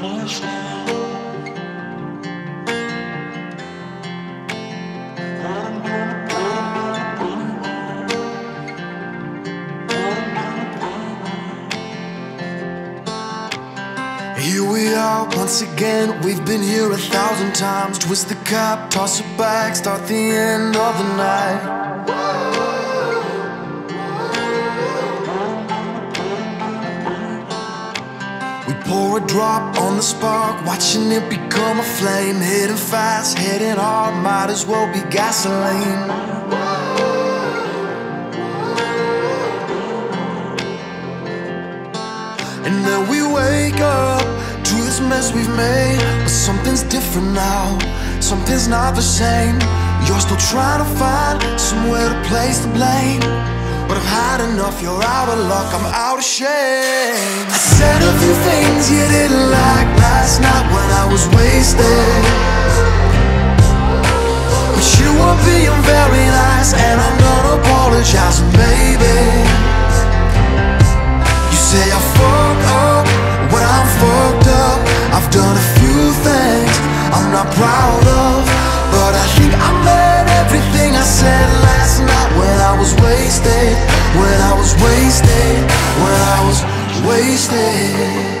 Here we are once again. We've been here a thousand times. Twist the cap, toss it back, start the end of the night. Pour a drop on the spark, watching it become a flame. Hitting fast, hitting hard, might as well be gasoline. And then we wake up to this mess we've made. But something's different now, something's not the same. You're still trying to find somewhere to place the blame. But I've had enough, you're out of luck, I'm out of shame. I said a few things wasted.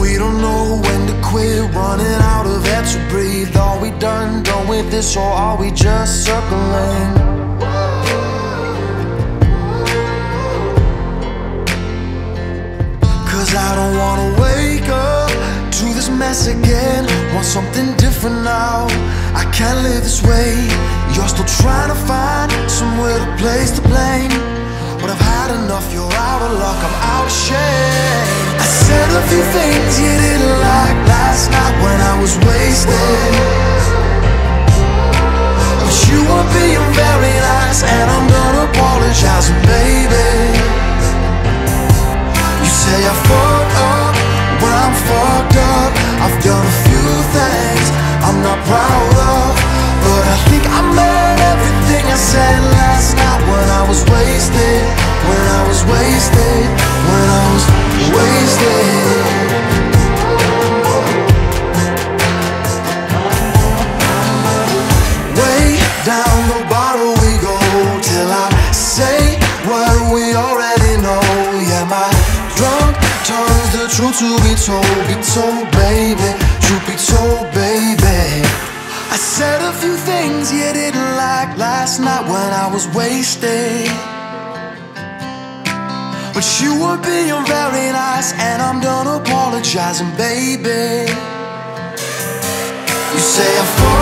We don't know when to quit, running out of air to breathe. Are we done, done with this, or are we just circling? Cause I don't wanna wake up to this mess again. Want something different now. I can't live this way. You're still trying to find somewhere to place the blame. But I've had enough, you're out of luck, I'm out of shame. I said a few things you didn't like last night when I was wasted. But you were being very nice, and I'm done apologizing, baby. You say I fucked up when I'm fucked up. I've done a few things I'm not proud of, but I think I meant everything I said last night when I was wasted. Truth to be told, be told, baby. Truth be told, baby. I said a few things you didn't like last night when I was wasted. But you were being very nice, and I'm done apologizing, baby. You say I fucked up